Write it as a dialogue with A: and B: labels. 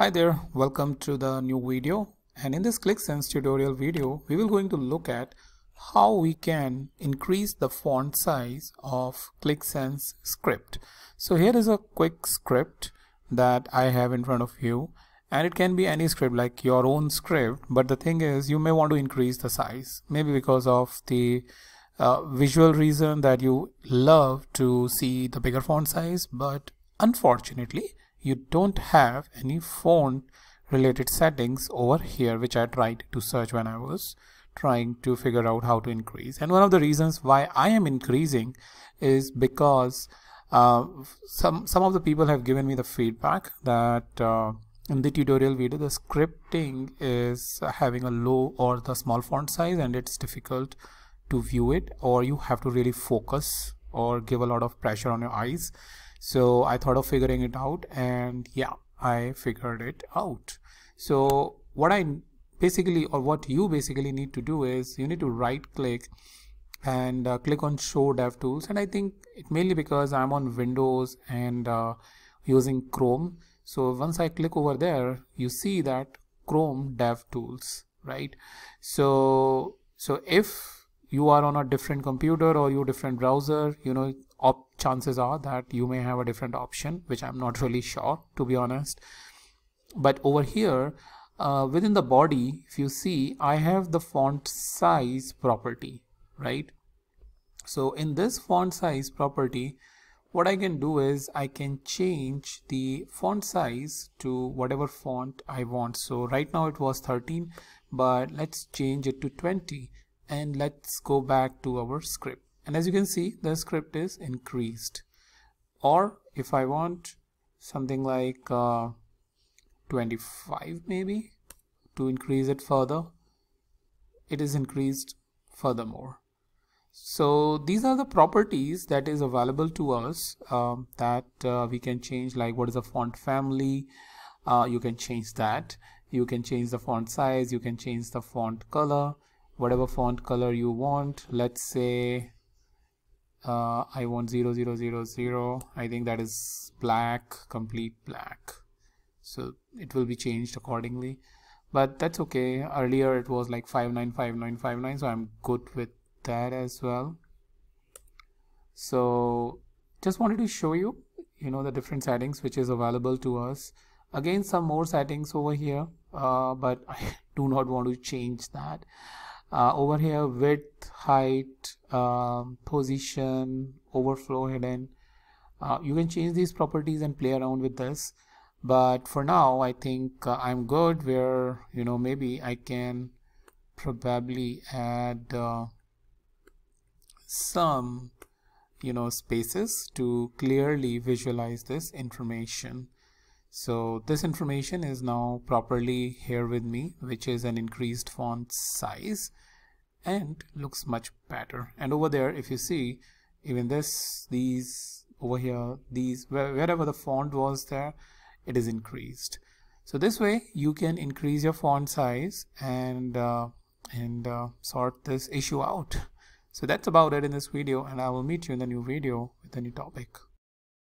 A: Hi there, welcome to the new video. And in this Qlik Sense tutorial video we will going to look at how we can increase the font size of Qlik Sense script. So here is a quick script that I have in front of you. And it can be any script like your own script. But the thing is you may want to increase the size. Maybe because of the uh, visual reason that you love to see the bigger font size. But unfortunately you don't have any font related settings over here which I tried to search when I was trying to figure out how to increase. And one of the reasons why I am increasing is because uh, some some of the people have given me the feedback that uh, in the tutorial video the scripting is having a low or the small font size and it's difficult to view it or you have to really focus or give a lot of pressure on your eyes. So I thought of figuring it out and yeah I figured it out. So what I basically or what you basically need to do is you need to right click and uh, click on show dev tools. And I think it mainly because I'm on Windows and uh, using Chrome. So once I click over there you see that Chrome dev tools right? So so if you are on a different computer or your different browser you know chances are that you may have a different option which I'm not really sure to be honest. But over here uh, within the body if you see I have the font size property right? So in this font size property what I can do is I can change the font size to whatever font I want. So right now it was 13 but let's change it to 20 and let's go back to our script. And as you can see the script is increased. Or if I want something like uh, 25 maybe to increase it further it is increased furthermore. So these are the properties that is available to us um, that uh, we can change like what is the font family uh, you can change that. You can change the font size you can change the font color whatever font color you want. Let's say uh, I want 0000 I think that is black complete black. So it will be changed accordingly. But that's okay. Earlier it was like 595959 so I'm good with that as well. So just wanted to show you you know the different settings which is available to us. Again some more settings over here uh, but I do not want to change that uh, over here width height um, position overflow hidden. Uh, you can change these properties and play around with this. But for now I think uh, I'm good where you know maybe I can probably add uh, some you know spaces to clearly visualize this information so this information is now properly here with me, which is an increased font size and looks much better. And over there, if you see, even this, these over here, these, wherever the font was there, it is increased. So this way you can increase your font size and uh, and uh, sort this issue out. So that's about it in this video and I will meet you in the new video with a new topic.